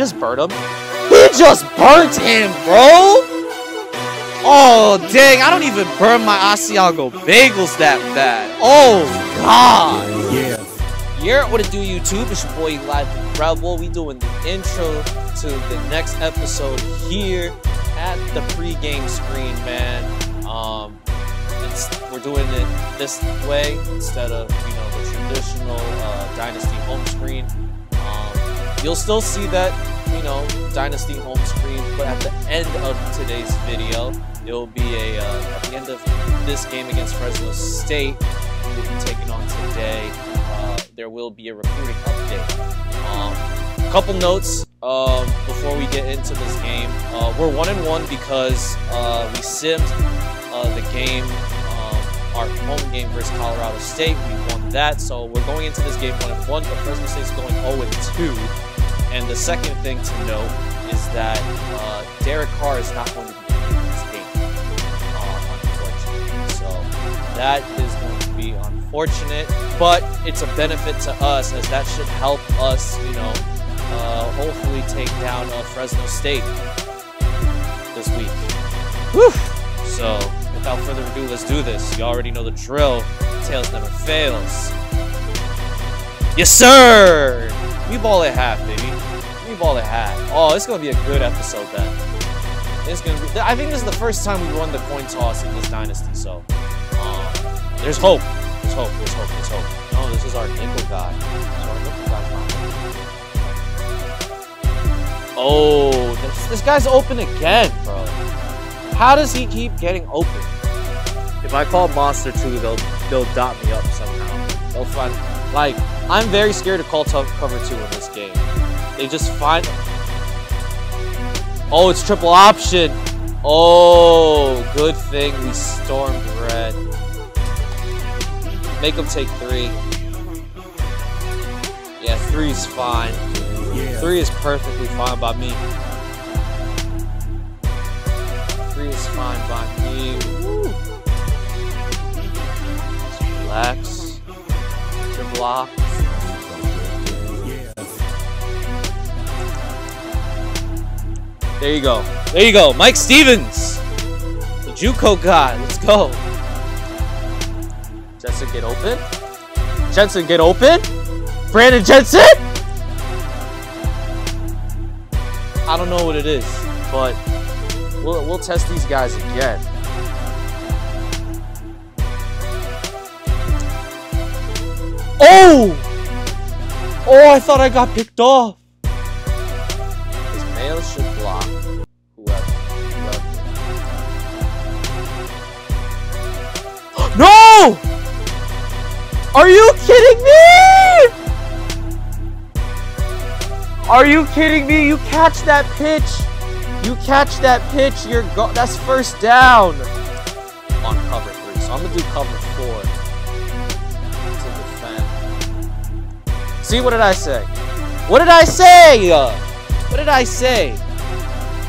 just burn him? He just burnt him, bro! Oh, dang. I don't even burn my Asiago bagels that bad. Oh, God. Yeah. Yeah, what it do, YouTube? It's your boy Eli the Rebel. We doing the intro to the next episode here at the pregame screen, man. Um, it's, we're doing it this way instead of you know the traditional uh, Dynasty home screen. Um, you'll still see that you know Dynasty home screen, but at the end of today's video, it will be a uh, at the end of this game against Fresno State. We will be taking on today. Uh, there will be a recruiting update. Um, couple notes um, before we get into this game. Uh, we're one and one because uh, we simmed uh, the game, um, our home game versus Colorado State. We won that, so we're going into this game one and one. But Fresno State's going 0 and two. And the second thing to note is that uh, Derek Carr is not going to be playing this game, uh, unfortunately. So that is going to be unfortunate, but it's a benefit to us as that should help us, you know, uh, hopefully take down uh, Fresno State this week. Whew. So without further ado, let's do this. You already know the drill. Tails never fails. Yes, sir! We ball at half, baby. We ball at half. Oh, it's gonna be a good episode then. It's gonna be. I think this is the first time we've won the coin toss in this dynasty, so um, there's hope. There's hope. There's hope. There's hope. No, this is our nickel guy. Our nickel guy. Oh, this, this guy's open again, bro. How does he keep getting open? If I call Monster 2, they'll they'll dot me up somehow. They'll find like I'm very scared to call tough cover 2 in this game. They just find Oh, it's triple option. Oh, good thing we stormed red. Make them take three. Yeah, three's fine. Yeah. Three is perfectly fine by me. Three is fine by me. Woo. Just relax. Your block. There you go. There you go. Mike Stevens. The Juco guy. Let's go. Jensen get open. Jensen get open. Brandon Jensen. I don't know what it is, but we'll, we'll test these guys again. Oh! Oh, I thought I got picked off. No! Are you kidding me? Are you kidding me? You catch that pitch. You catch that pitch. You're go- that's first down. On cover three, so I'm gonna do cover four to defend. See what did I say? What did I say? What did I say?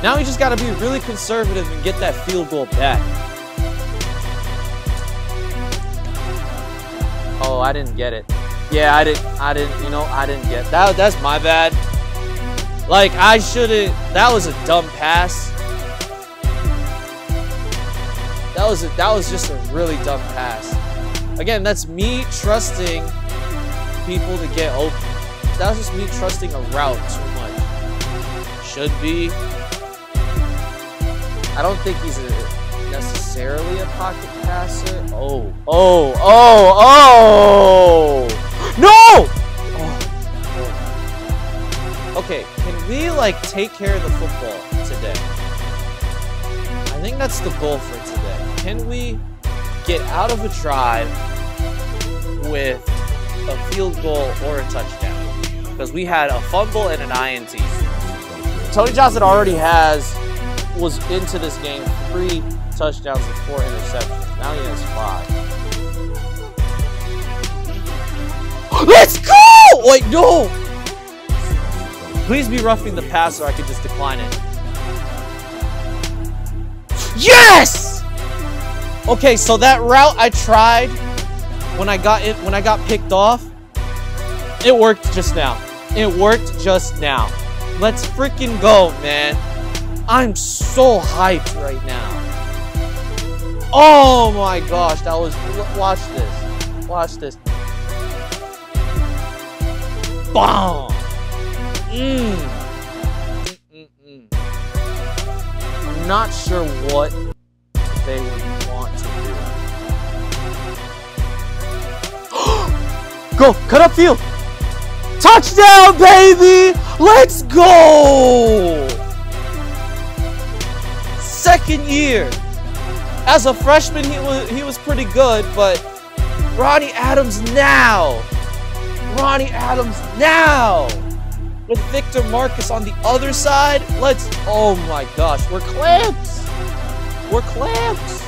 Now we just gotta be really conservative and get that field goal back. Oh, I didn't get it. Yeah, I didn't. I didn't. You know, I didn't get that. That's my bad. Like I shouldn't. That was a dumb pass. That was a, that was just a really dumb pass. Again, that's me trusting people to get open. That was just me trusting a route too much. Should be. I don't think he's a, necessarily a pocket passer. Oh, oh, oh, oh! No! Oh. Okay, can we like take care of the football today? I think that's the goal for today. Can we get out of a drive with a field goal or a touchdown? Because we had a fumble and an INT. Tony Johnson already has was into this game three touchdowns and four interceptions. Now he has five. Let's go! Wait, no! Please be roughing the passer. I could just decline it. Yes! Okay, so that route I tried when I got it when I got picked off, it worked just now. It worked just now. Let's freaking go, man. I'm so hyped right now. Oh my gosh, that was. Watch this. Watch this. Bomb. Mmm. Mm -mm. I'm not sure what they would want to do. Go! Cut up field! Touchdown, baby! Let's go! Second year. As a freshman, he was he was pretty good, but Ronnie Adams now. Ronnie Adams now. With Victor Marcus on the other side, let's. Oh my gosh, we're clamps. We're clamps.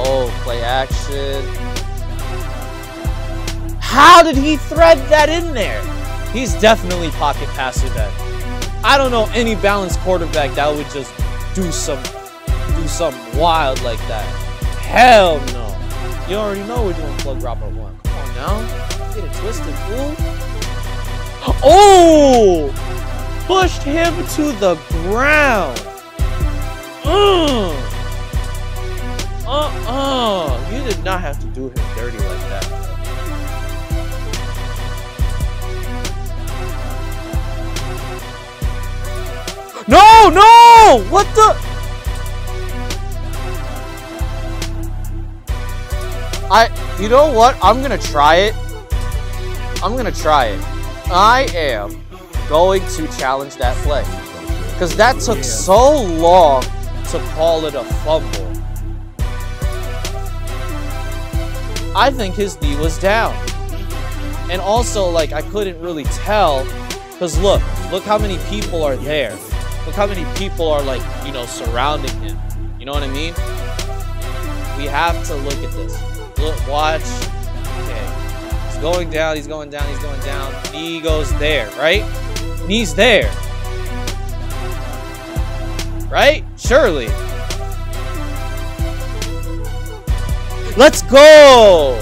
Oh, play action. How did he thread that in there? He's definitely pocket passer then. I don't know any balanced quarterback that would just do some do something wild like that. Hell no. You already know we're doing plug at one. Come on now. Get it twisted, fool. Oh! Pushed him to the ground. Uh. Uh-uh. You did not have to do him dirty like that. No, no! What the? I, you know what? I'm gonna try it. I'm gonna try it. I am going to challenge that play. Because that took so long to call it a fumble. I think his knee was down. And also, like, I couldn't really tell. Because look, look how many people are there. Look how many people are like, you know, surrounding him. You know what I mean? We have to look at this. Look, watch. Okay. He's going down, he's going down, he's going down. Knee goes there, right? Knee's there. Right? Surely. Let's go!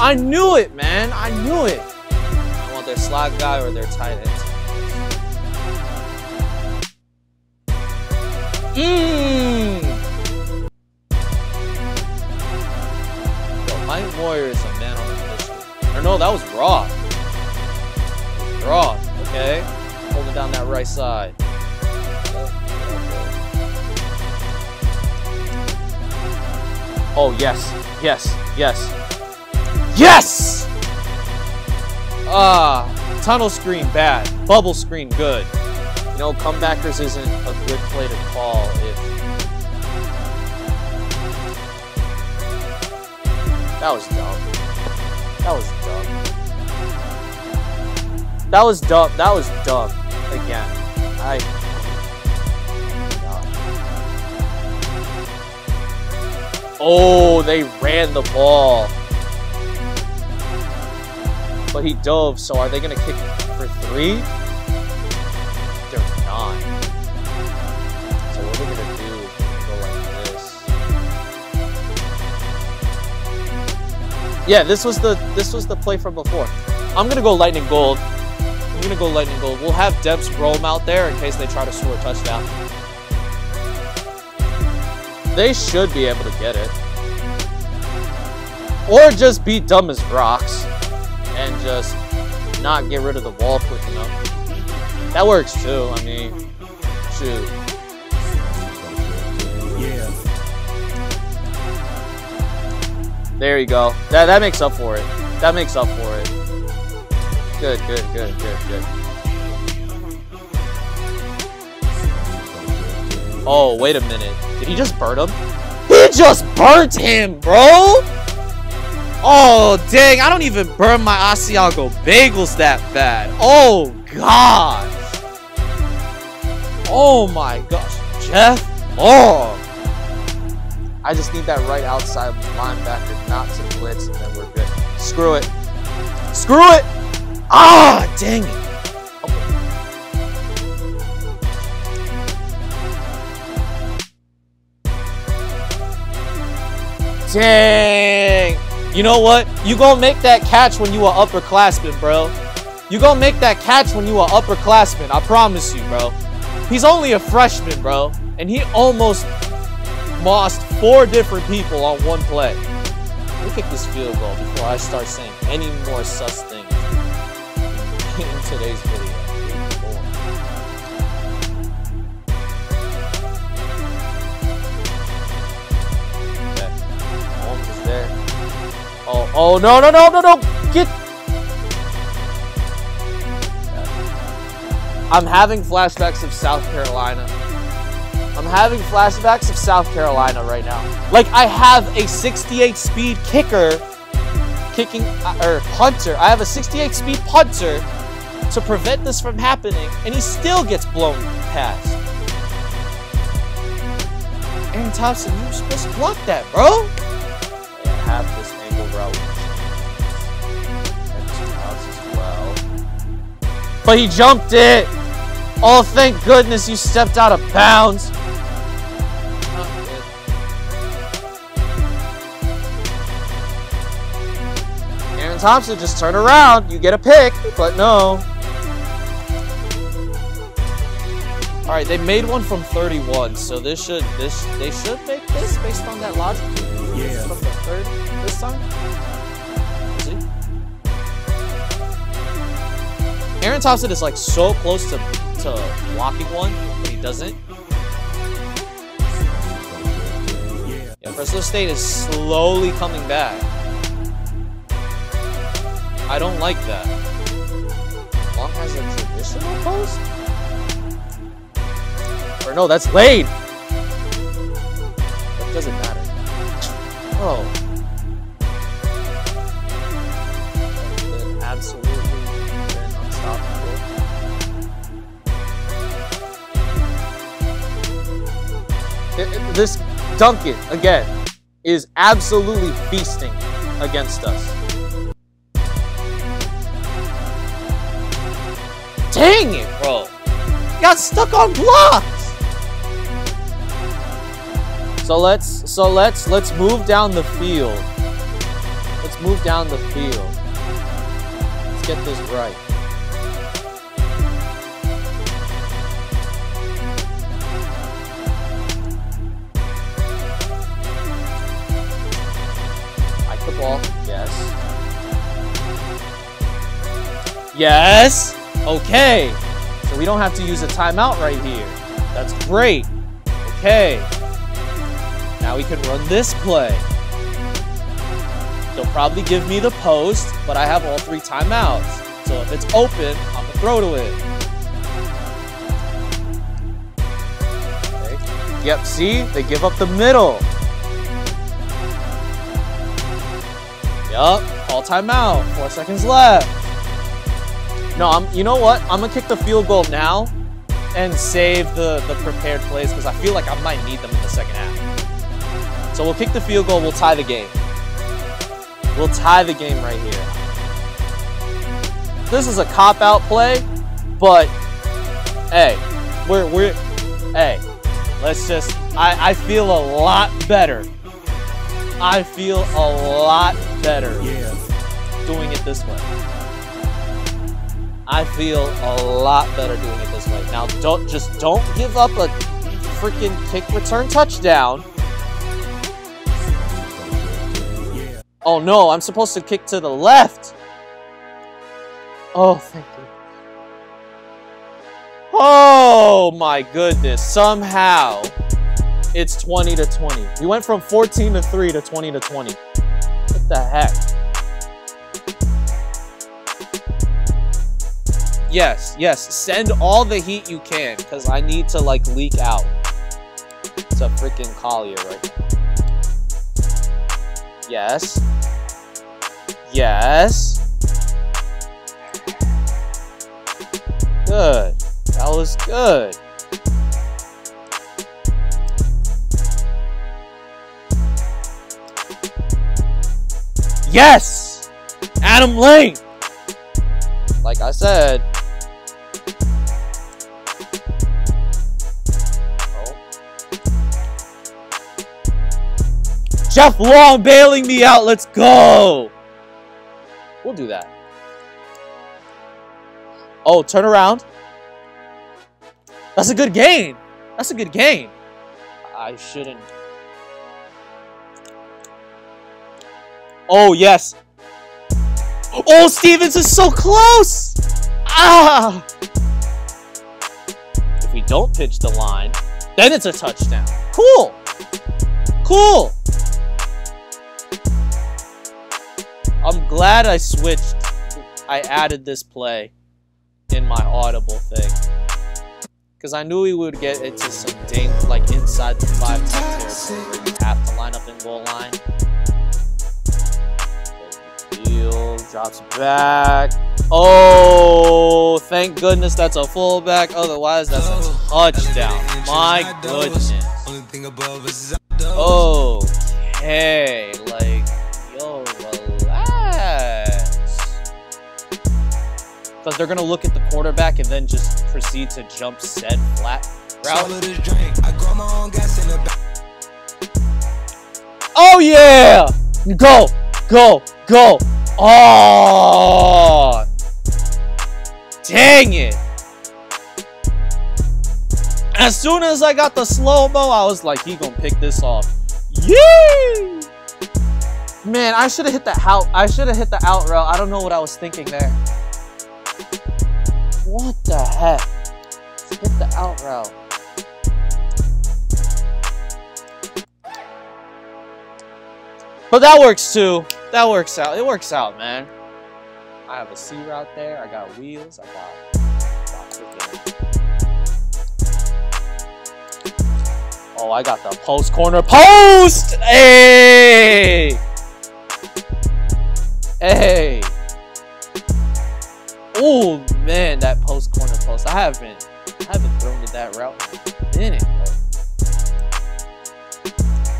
I knew it, man. I knew it. I want their slot guy or their tight end. Mmm. Yo, Mike Moore is a man on a mission. Or no, that was Roth. Roth, okay? Holding down that right side. Oh, yes. Yes. Yes. Yes! Ah, tunnel screen bad. Bubble screen good. Know, comebackers isn't a good play to call if That was dumb. That was dumb. That was dumb. That was dumb. Again. I Oh, they ran the ball. But he dove, so are they going to kick for three? Yeah, this was the this was the play from before. I'm to go lightning gold. I'm to go lightning gold. We'll have Debs roam out there in case they try to score a touchdown. They should be able to get it. Or just be dumb as rocks and just not get rid of the wall quick enough. That works too, I mean, shoot. There you go. That, that makes up for it. That makes up for it. Good, good, good, good, good. Oh, wait a minute. Did he just burn him? He just burnt him, bro! Oh, dang. I don't even burn my Asiago bagels that bad. Oh, gosh. Oh, my gosh. Jeff Long. I just need that right outside linebacker not to blitz, and then we're good. Screw it. Screw it! Ah, dang it. Dang! You know what? You gonna make that catch when you are upperclassman, bro. You gonna make that catch when you are upperclassman. I promise you, bro. He's only a freshman, bro. And he almost lost four different people on one play. Me kick this field goal before I start saying any more sus things in today's video. Okay. There. Oh, oh, no, no, no, no, no! Get I'm having flashbacks of South Carolina. I'm having flashbacks of South Carolina right now. Like, I have a 68 speed kicker kicking, uh, or punter. I have a 68 speed punter to prevent this from happening, and he still gets blown past. Aaron Thompson, you were supposed to block that, bro. I have this angle route. as well. But he jumped it. Oh, thank goodness you stepped out of bounds. Thompson, just turn around. You get a pick, but no. All right, they made one from 31, so this should this they should make this based on that logic. Yeah. From the third this time. See? Aaron Thompson is like so close to to blocking one, but he doesn't. Yeah, Fresno State is slowly coming back. I don't like that. Long has a traditional post? Or no, that's Lane! It doesn't matter. Oh. Absolutely unstoppable. It- it- this Duncan, again, is absolutely feasting against us. Dang it, bro. Got stuck on blocks. So let's so let's let's move down the field. Let's move down the field. Let's get this right. Ball, yes. Yes. Okay. So we don't have to use a timeout right here. That's great. Okay. Now we can run this play. They'll probably give me the post, but I have all three timeouts. So if it's open, I'm gonna throw to it. Okay. Yep, see? They give up the middle. Yup, call timeout. Four seconds left. No, I'm. You know what? I'm gonna kick the field goal now, and save the the prepared plays because I feel like I might need them in the second half. So we'll kick the field goal. We'll tie the game. We'll tie the game right here. This is a cop out play, but hey, we're we're hey, let's just. I I feel a lot better. I feel a lot better Yeah. doing it this way. I feel a lot better doing it this way. Now, don't just don't give up a freaking kick return touchdown. Oh no, I'm supposed to kick to the left. Oh, thank you. Oh my goodness. Somehow it's 20 to 20. We went from 14 to 3 to 20 to 20. What the heck? Yes, yes. Send all the heat you can because I need to like leak out. A freaking Collier right. Yes. Yes. Good. That was good. Yes! Adam Lane! Like I said. Jeff Long bailing me out. Let's go. We'll do that. Oh, turn around. That's a good game. That's a good game. I shouldn't. Oh, yes. Oh, Stevens is so close. Ah. If we don't pitch the line, then it's a touchdown. Cool. Cool. I'm glad I switched. I added this play in my audible thing. Because I knew we would get into some dang, like inside the five territory where you have to line up in goal line. Deal drops back. Oh, thank goodness that's a fullback. Otherwise, that's a touchdown. My goodness. Okay, like, Because they're going to look at the quarterback and then just proceed to jump said flat route. Oh, yeah! Go, go, go. Oh! Dang it! As soon as I got the slow-mo, I was like, he gonna pick this off. Yee! Man, I should have hit the out. I should have hit the out route. I don't know what I was thinking there. What the heck? Hit the out route. But that works too. That works out. It works out, man. I have a C route there. I got wheels. I got. oh, I got the post corner post. Hey. Hey. Oh man, that post corner post. I haven't. I haven't thrown to that route in bro.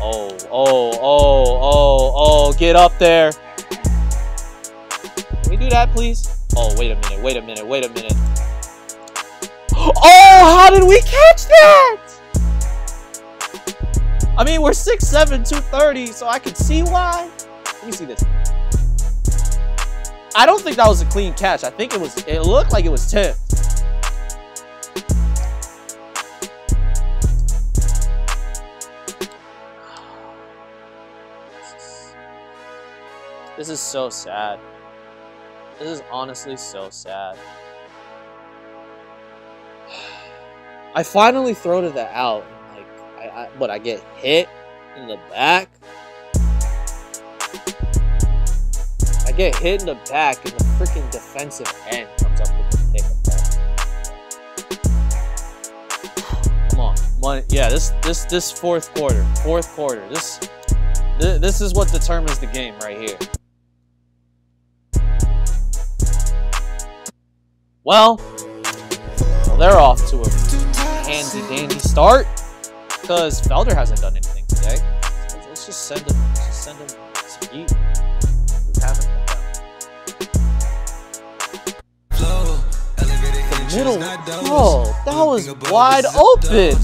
Oh, oh, oh, oh, oh, get up there. Can we do that, please? Oh, wait a minute, wait a minute, wait a minute. Oh, how did we catch that? I mean, we're 6'7", 230, so I can see why. Let me see this. I don't think that was a clean catch. I think it was, it looked like it was tipped. This is so sad. This is honestly so sad. I finally throw to the out. And like, I, I, but I get hit in the back. Get hit in the back, and the freaking defensive end comes up with the pick back. Come on, money. Yeah, this this this fourth quarter, fourth quarter. This th this is what determines the game right here. Well, well, they're off to a handy dandy start because Felder hasn't done anything today. Let's just send him, let's just send him middle, oh, that was wide open.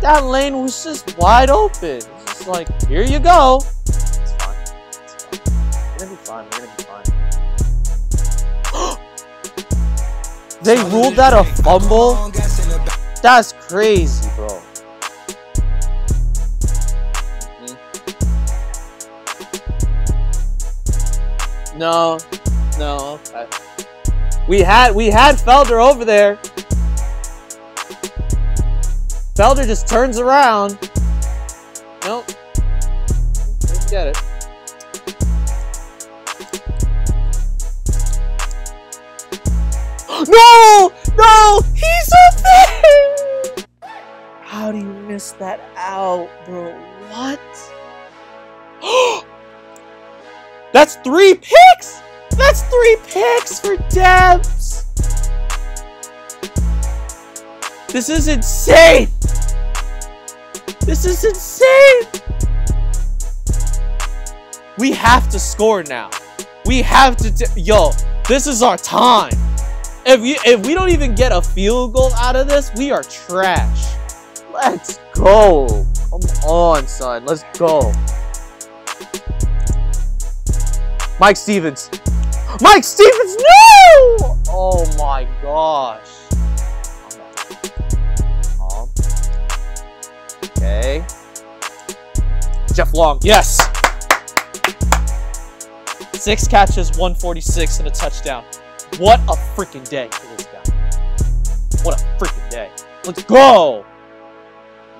That lane was just wide open. It's like, here you go. It's fine. It's fine. We're gonna be fine. We're gonna be fine. They ruled that a fumble? That's crazy, bro. Mm-hmm. No, no. I, we had we had Felder over there. Felder just turns around. Nope. Didn't get it. No! No! He's up there! How do you miss that out, bro? What? That's three picks! That's three picks for Debs! This is insane! This is insane! We have to score now. We have to, yo, this is our time. If we if we don't even get a field goal out of this, we are trash. Let's go. Come on, son. Let's go. Mike Stevens. Mike Stevens, no! Oh my gosh. Calm. Okay. Jeff Long, yes. Six catches, 146, and a touchdown. What a freaking day for this guy. What a freaking day. Let's go!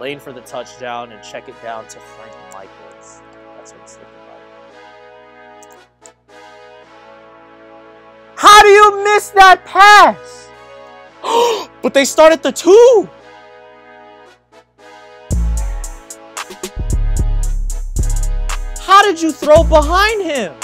Lane for the touchdown and check it down to Frank How do you miss that pass? but they started the two. How did you throw behind him?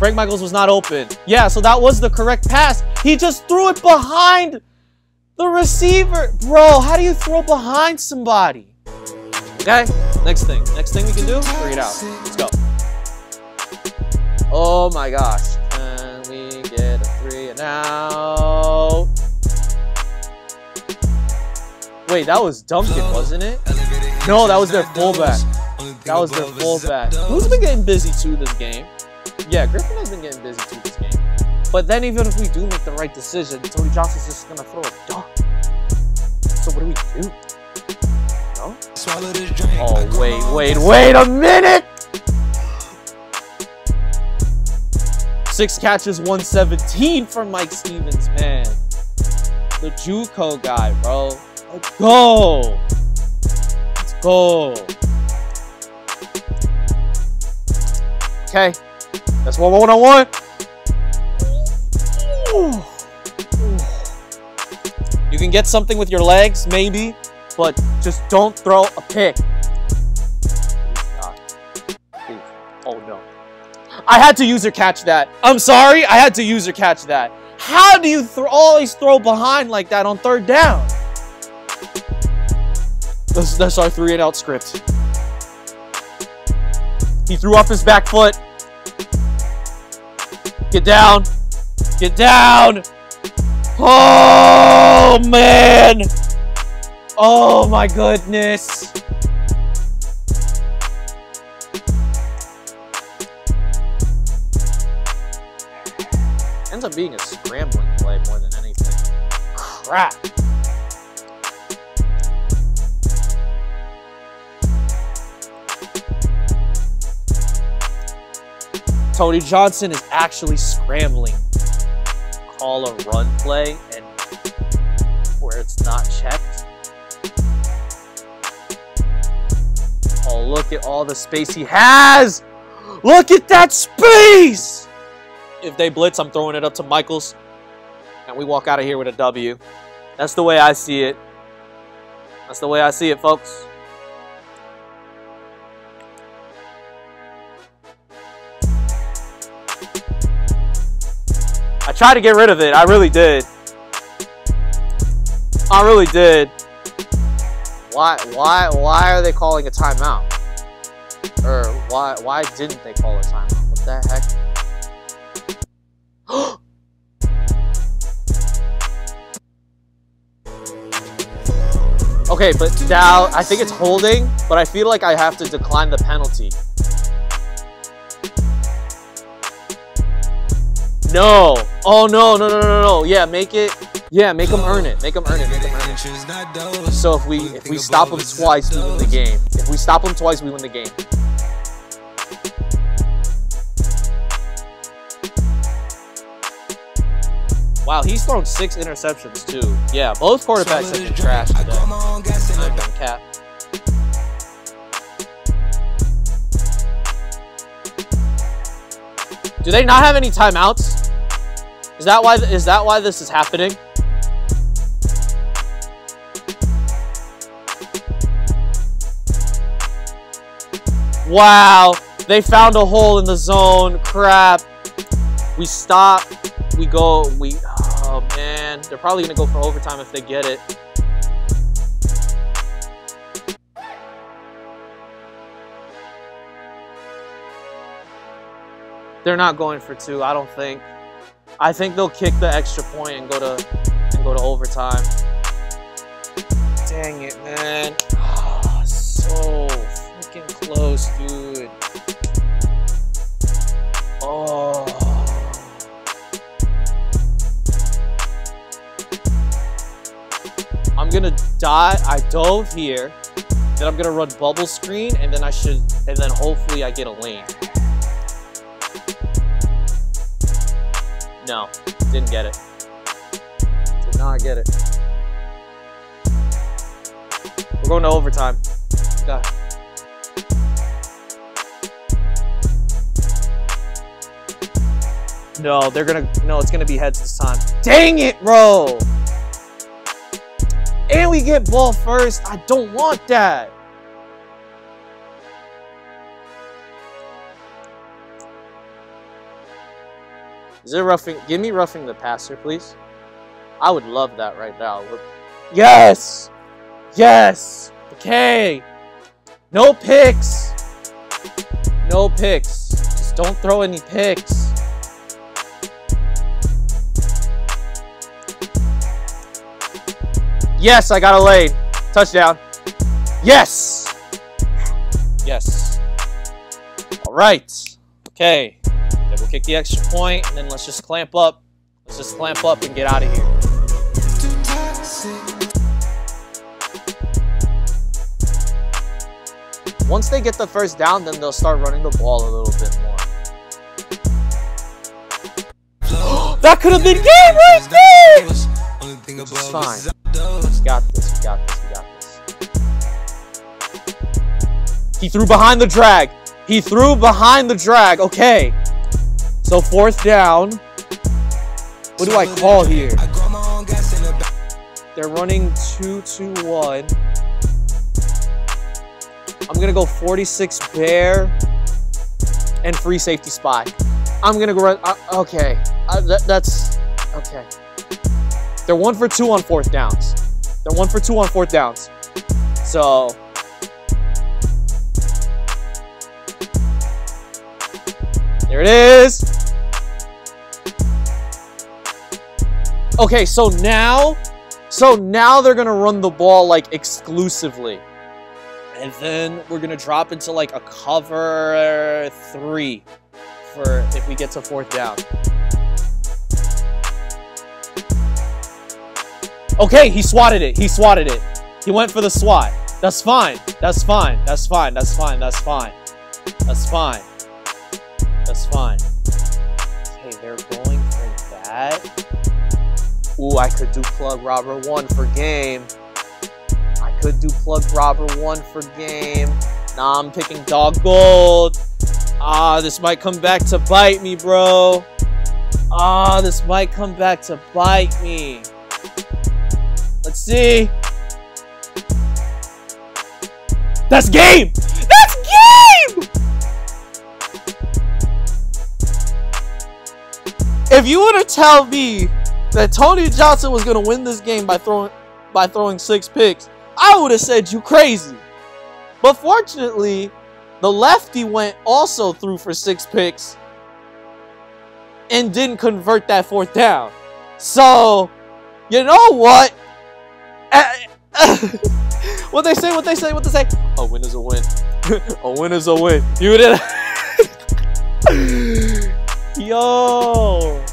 Frank Michaels was not open. Yeah, so that was the correct pass. He just threw it behind the receiver. Bro, how do you throw behind somebody? Okay, next thing. Next thing we can do, figure it out. Let's go. Oh my gosh. Can we get a three and out? Wait, that was Duncan, wasn't it? No, that was their fullback. That was their fullback. Who's been getting busy too this game? Yeah, Griffin has been getting busy too this game. But then even if we do make the right decision, Tony Johnson's just gonna throw a dunk. So what do we do? No? Oh, wait, wait, wait a minute! Six catches, 117 from Mike Stevens, man. The JUCO guy, bro. Let's go. Let's go. Okay. That's one one on one. You can get something with your legs, maybe, but just don't throw a pick. Please God. Please. Oh no. I had to user catch that. I'm sorry, I had to user catch that. How do you th always throw behind like that on third down? That's, that's our three and out script. He threw off his back foot. Get down. Get down. Oh, man. Oh, my goodness. Ends up being a scrambling play more than anything. Crap. Tony Johnson is actually scrambling. Call a run play and where it's not checked. Look at all the space he has! Look at that space! If they blitz, I'm throwing it up to Michaels. And we walk out of here with a W. That's the way I see it. That's the way I see it, folks. I tried to get rid of it. I really did. I really did. Why why why are they calling a timeout? Or why why didn't they call a timeout? What the heck? okay, but now I think it's holding, but I feel like I have to decline the penalty. No. Oh, no, no, no, no, no. Yeah, make it. Yeah, make them earn it. Make them earn it. Make them earn it. So if we if we stop them twice, we win the game. If we stop them twice, we win the game. Wow, he's thrown six interceptions too. Yeah, both quarterbacks have been trash today. I'm not cap. Do they not have any timeouts? Is that why is that why this is happening? Wow, they found a hole in the zone. Crap. We stop. We go. We. Oh man, they're probably gonna go for overtime if they get it. They're not going for two, I don't think. I think they'll kick the extra point and go to and go to overtime. Dang it, man. Ah, so freaking close, dude. Oh. I'm gonna die. I dove here. Then I'm gonna run bubble screen, and then I should, and then hopefully I get a lane. No, didn't get it. Did not get it. We're going to overtime. No, they're gonna, no, it's gonna be heads this time. Dang it, bro! And we get ball first. I don't want that. Is it roughing? Give me roughing the passer, please. I would love that right now. Yes! Yes! Okay! No picks! No picks. Just don't throw any picks. Yes, I got a lane. Touchdown. Yes! Yes. All right. Okay. Then we'll kick the extra point, and then let's just clamp up. Let's just clamp up and get out of here. Once they get the first down, then they'll start running the ball a little bit more. that could have been game right there! It's fine. Got this, we got this, we got this. He threw behind the drag. He threw behind the drag. Okay. So fourth down. What do I call here? They're running 2-2-1. I'm going to go 46 bear and free safety spy. I'm going to go run. Uh, okay. Uh, that, that's okay. They're one for two on fourth downs. They're one for two on fourth downs. So there it is. Okay, so now, so now they're gonna run the ball like exclusively. And then we're gonna drop into like a cover three for if we get to fourth down. Okay, he swatted it. He swatted it. He went for the swat. That's fine. That's fine. That's fine. That's fine. That's fine. That's fine. That's fine. Okay, they're going for that. Ooh, I could do plug robber one for game. I could do plug robber one for game. Nah, I'm picking dog gold. Ah, this might come back to bite me, bro. Ah, this might come back to bite me. Let's see. That's game! That's game! If you were to tell me that Tony Johnson was gonna win this game by throwing by throwing six picks, I would have said you crazy. But fortunately, the lefty went also through for six picks and didn't convert that fourth down. So, you know what? what they say, what they say, what they say. A win is a win. a win is a win. You did it. Yo.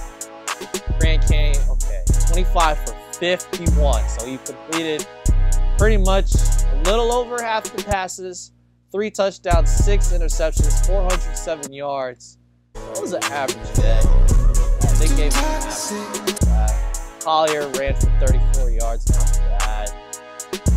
Grand Canyon, okay. 25 for 51. So he completed pretty much a little over half the passes. Three touchdowns, six interceptions, 407 yards. That was an average day. They gave him. Collier ran for 34 yards, not bad.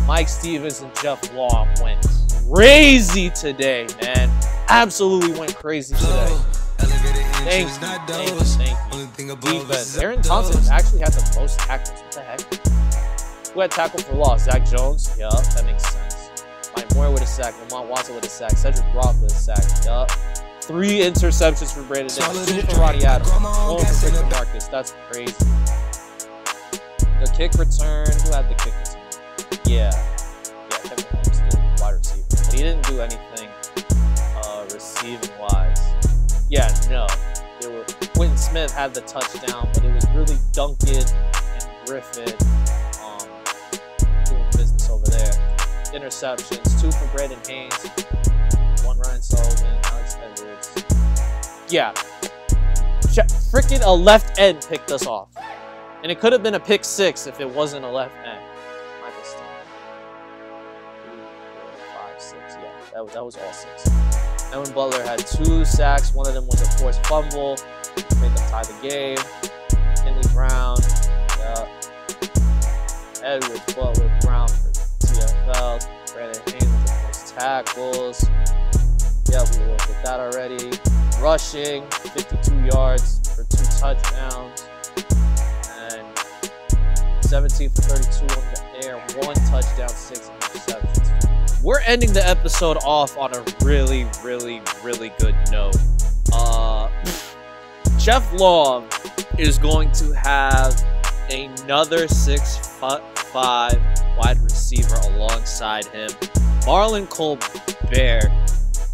Mike Stevens and Jeff Long went crazy today, man. Absolutely went crazy today. Thank you, thank you, thank you. Defense. Aaron Thompson actually had the most tackles. What the heck? Who had tackle for loss? Zach Jones? Yeah, that makes sense. Mike Moore with a sack. Lamont Watson with a sack. Cedric Roth with a sack. Yup. Three interceptions for Brandon Davis. Two for Ronnie Adams. One for Victor Marcus. That's crazy. The kick return. Who had the kick return? Yeah. Yeah, Kevin did wide receiver. But he didn't do anything uh, receiving wise. Yeah, no. They were Quentin Smith had the touchdown, but it was really Duncan and Griffin um, doing business over there. interceptions, two for Brandon Haynes, one Ryan Sullivan, Alex Edwards. Yeah, freaking a left end picked us off, and it could have been a pick six if it wasn't a left end. Michael Stone. Three, four, five, six. Yeah, that was, that was all six. Evan Butler had two sacks. One of them was a forced fumble, made them tie the game. Henley Brown, yeah. Edwards, Butler, Brown for TFL. Brandon Haynes the most tackles. Yeah, we looked at that already. Rushing, 52 yards for two touchdowns. And 17 for 32 on the air, one touchdown, six interceptions. We're ending the episode off on a really, really, really good note. Uh, Jeff Long is going to have another six five wide receiver alongside him. Marlon Colbert.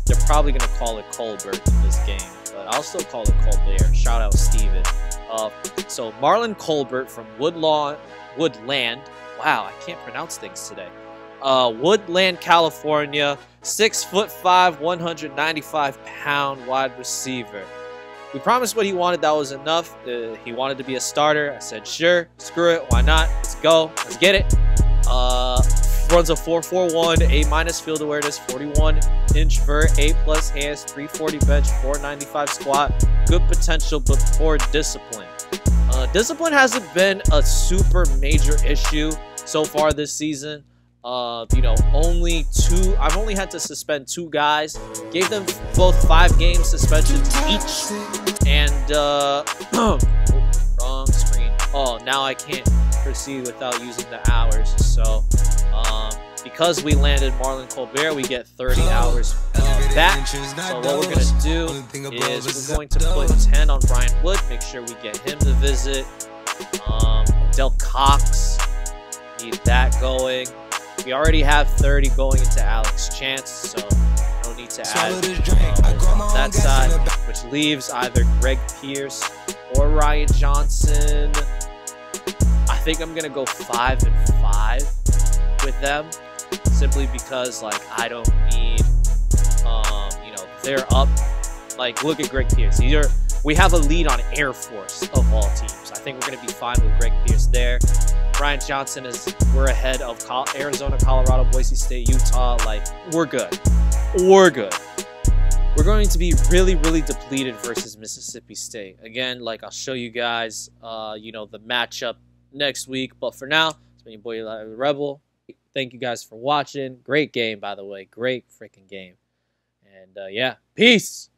They're probably going to call it Colbert in this game, I'll still call it Colbert. Shout out Steven. Uh, so Marlon Colbert from Woodlawn, Woodland. Wow, I can't pronounce things today. Uh, Woodland, California. Six foot five, 195 pound wide receiver. We promised what he wanted. That was enough. Uh, he wanted to be a starter. I said, sure, screw it. Why not? Let's go. Let's get it. Uh, runs a 441, A minus field awareness, 41 inch vert, A plus hands, 340 bench, 495 squat. Good potential, but poor discipline. Uh, discipline hasn't been a super major issue so far this season. Uh, you know, only two. I've only had to suspend two guys. Gave them both five game suspensions each. And uh, wrong screen. Oh, now I can't proceed without using the hours. So, um, because we landed Marlon Colbert, we get 30 hours back. So what we're gonna do is we're going to put 10 on Brian Wood. Make sure we get him to visit. Um, Del Cox, need that going. We already have 30 going into Alex Chance, so no need to add uh, on that side, which leaves either Greg Pierce or Ryan Johnson. I think I'm gonna go five and five with them, simply because like I don't need, um, you know, they're up. Like look at Greg Pierce. We have a lead on Air Force of all teams. I think we're gonna be fine with Greg Pierce there. Brian Johnson is we're ahead of Arizona, Colorado, Boise State, Utah. Like we're good. We're good. We're going to be really, really depleted versus Mississippi State. Again, like I'll show you guys, uh, you know, the matchup next week. But for now, it's been your boy Rebel. Thank you guys for watching. Great game, by the way. Great freaking game. And uh, yeah, peace.